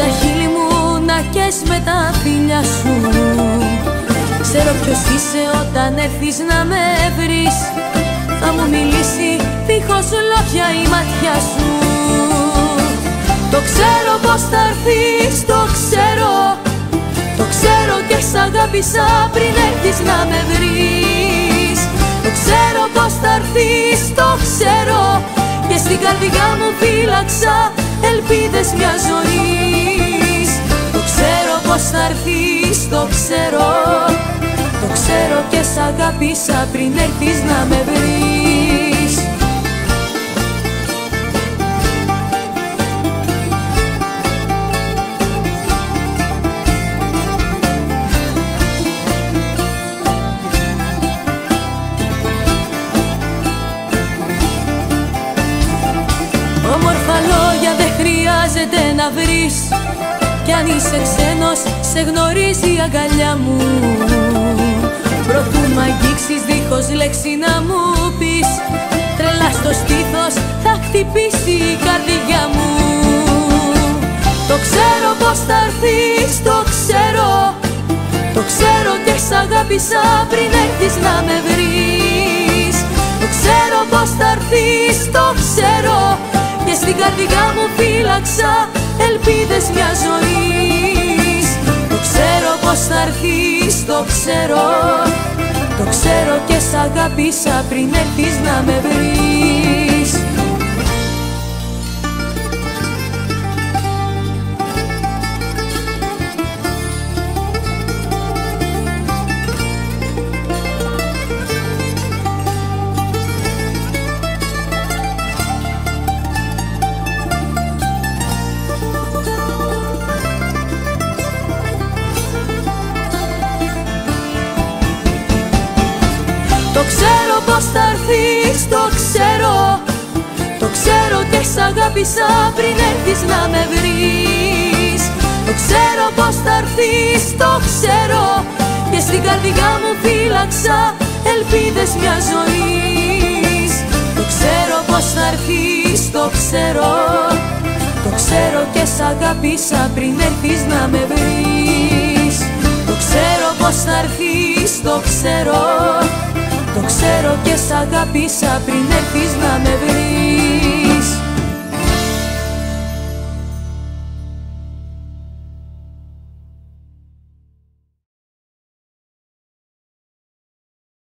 τα χείλη μου να κες με τα φίλια σου. Ξέρω ποιος είσαι όταν έρθεις να με βρεις. Θα μου μιλήσει δίχως λόγια η ματιά σου. Το ξέρω πως θα έρθεις, το ξέρω. Το ξέρω και σ' αγάπησα πριν έρθεις να με βρεις. Το ξέρω πως θα έρθεις, το ξέρω. Και στην καρδιά μου φύλαξα ελπίδες μιας ζωής. Το ξέρω πως θα έρθεις, το ξέρω. Το ξέρω και σ' αγάπησα πριν έρθεις να με βρεις χρειάζεται να βρεις. Κι αν είσαι ξένος σε γνωρίζει η αγκαλιά μου. Προτού μ' αγγίξεις δίχως λέξη να μου πεις. Τρελά στο στήθος θα χτυπήσει η καρδιά μου. Το ξέρω πως θα έρθεις, το ξέρω. Το ξέρω και σ' αγάπησα πριν έρθεις να με βρεις. Το ξέρω πως θα έρθεις, το ξέρω. Και στην καρδιά μου φύλαξα ελπίδες μιας ζωής. Το ξέρω πως θα έρθεις, το ξέρω. Το ξέρω και σ' αγάπησα πριν έρθεις να με βρεις Το ξέρω πως θα έρθεις, το ξέρω. Το ξέρω και σ' αγάπησα πριν έρθεις να με βρεις. Το ξέρω πως θα έρθεις, το ξέρω. Και στην καρδιά μου φύλαξα ελπίδες μιας ζωής. Το ξέρω πως θα έρθεις, το ξέρω. Το ξέρω και σ' αγάπησα πριν έρθεις να με βρεις. Το ξέρω πως θα έρθεις, το ξέρω. το ξέρω και σ' αγάπησα πριν έρθεις να με βρεις